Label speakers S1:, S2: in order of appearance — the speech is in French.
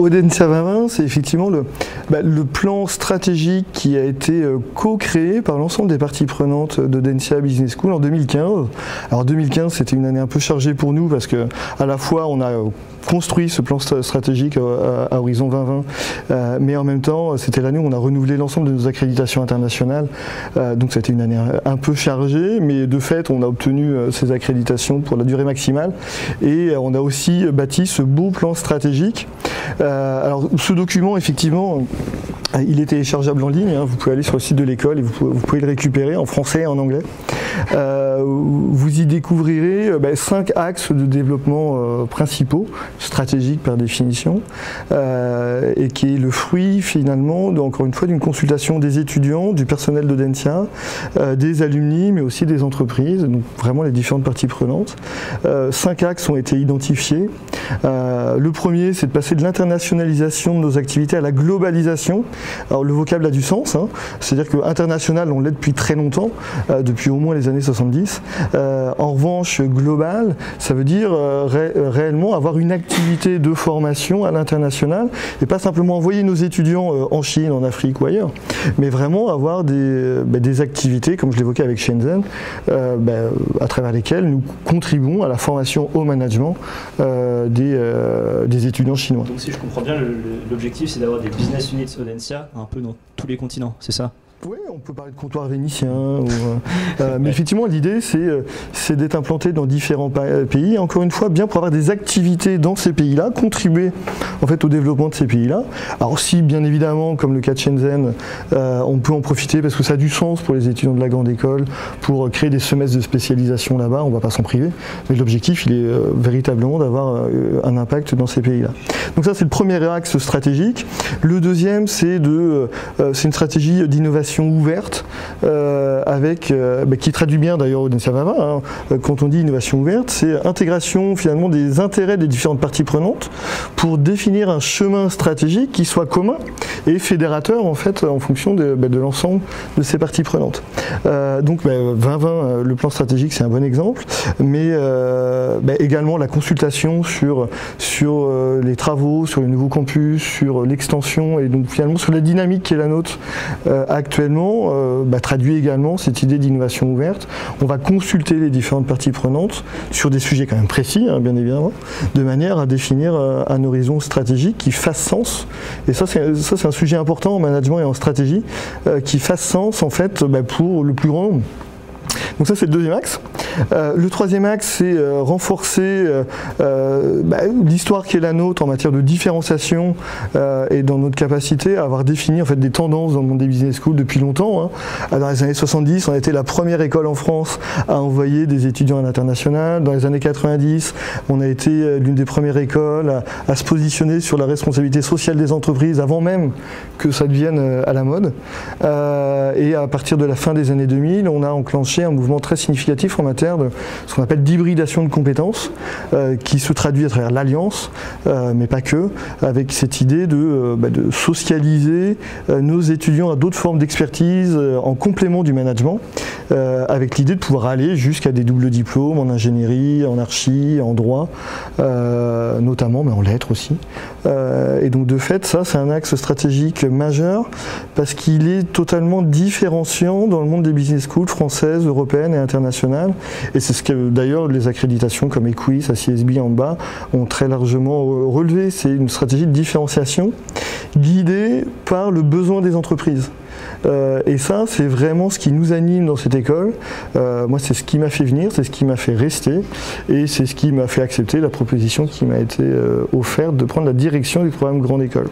S1: Audencia 2020, c'est effectivement le, bah, le, plan stratégique qui a été co-créé par l'ensemble des parties prenantes d'Audencia Business School en 2015. Alors 2015, c'était une année un peu chargée pour nous parce que à la fois on a construit ce plan stratégique à, Horizon 2020, mais en même temps, c'était l'année où on a renouvelé l'ensemble de nos accréditations internationales. donc c'était une année un peu chargée, mais de fait, on a obtenu ces accréditations pour la durée maximale et on a aussi bâti ce beau plan stratégique. Alors ce document, effectivement, il est téléchargeable en ligne, hein. vous pouvez aller sur le site de l'école et vous pouvez, le récupérer en français et en anglais. Euh, vous y découvrirez euh, bah, cinq axes de développement euh, principaux, stratégiques par définition, et qui est le fruit finalement, encore une fois, d'une consultation des étudiants, du personnel de Dentia, des alumni, mais aussi des entreprises, donc vraiment les différentes parties prenantes. cinq axes ont été identifiés. le premier, c'est de passer de l'internationalisation de nos activités à la globalisation. Alors le vocable a du sens, hein. c'est-à-dire que international, on l'est depuis très longtemps, depuis au moins les années 70. Euh, en revanche, global, ça veut dire euh, réellement avoir une activité de formation à l'international et pas simplement envoyer nos étudiants euh, en Chine, en Afrique ou ailleurs, mais vraiment avoir des, bah, des activités, comme je l'évoquais avec Shenzhen, bah, à travers lesquelles nous contribuons à la formation au management des, des, étudiants chinois.
S2: Donc si je comprends bien, l'objectif c'est d'avoir des business units Audencia un peu dans tous les continents, c'est ça?
S1: Oui, on peut parler de comptoir vénitien. Euh, euh, mais effectivement, l'idée, euh, c'est d'être implanté dans différents pays. Encore une fois, bien pour avoir des activités dans ces pays-là, contribuer en fait au développement de ces pays-là. Alors si, bien évidemment, comme le cas de Shenzhen, on peut en profiter parce que ça a du sens pour les étudiants de la grande école, pour créer des semestres de spécialisation là-bas, on ne va pas s'en priver. Mais l'objectif, il est véritablement d'avoir un impact dans ces pays-là. Donc ça, c'est le premier axe stratégique. Le deuxième, c'est une stratégie d'innovation ouverte, euh, avec, euh, bah, qui traduit bien d'ailleurs Audencia hein. quand on dit innovation ouverte, c'est intégration finalement des intérêts des différentes parties prenantes pour définir un chemin stratégique qui soit commun et fédérateur en fait en fonction de, bah, l'ensemble de ces parties prenantes. Euh, donc 2020, bah, le plan stratégique c'est un bon exemple, mais également la consultation sur, sur les travaux, sur les nouveaux campus, sur l'extension et donc finalement sur la dynamique qui est la nôtre euh, bah, traduit également cette idée d'innovation ouverte. On va consulter les différentes parties prenantes sur des sujets quand même précis, hein, bien évidemment, de manière à définir euh, un horizon stratégique qui fasse sens. Et ça, c'est un sujet important en management et en stratégie, euh, qui fasse sens en fait bah, pour le plus grand nombre. Donc ça c'est le deuxième axe. Euh, le troisième axe c'est euh, renforcer euh, bah, l'histoire qui est la nôtre en matière de différenciation et dans notre capacité à avoir défini en fait des tendances dans le monde des business schools depuis longtemps. Hein. Dans les années 70, on a été la première école en France à envoyer des étudiants à l'international. Dans les années 90, on a été l'une des premières écoles à, se positionner sur la responsabilité sociale des entreprises avant même que ça devienne à la mode. et à partir de la fin des années 2000, on a enclenché un mouvement très significatif en matière de ce qu'on appelle d'hybridation de compétences, euh, qui se traduit à travers l'alliance, euh, mais pas que, avec cette idée de, euh, bah, de socialiser nos étudiants à d'autres formes d'expertise en complément du management, avec l'idée de pouvoir aller jusqu'à des doubles diplômes en ingénierie, en archi, en droit, notamment, mais en lettres aussi. et donc de fait, ça c'est un axe stratégique majeur parce qu'il est totalement différenciant dans le monde des business schools françaises, et internationale. Et c'est ce que d'ailleurs les accréditations comme Equis, CSB en bas ont très largement relevé. C'est une stratégie de différenciation guidée par le besoin des entreprises. Euh, et ça, c'est vraiment ce qui nous anime dans cette école. Euh, moi, c'est ce qui m'a fait venir, c'est ce qui m'a fait rester, et c'est ce qui m'a fait accepter la proposition qui m'a été euh, offerte de prendre la direction du programme Grande École.